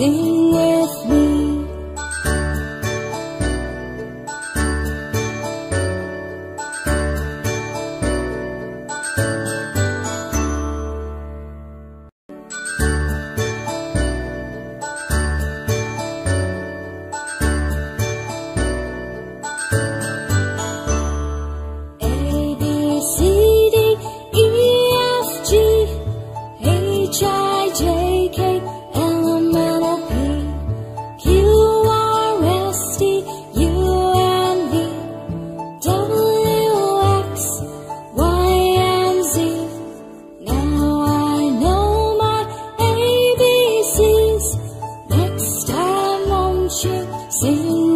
sing with me? Xin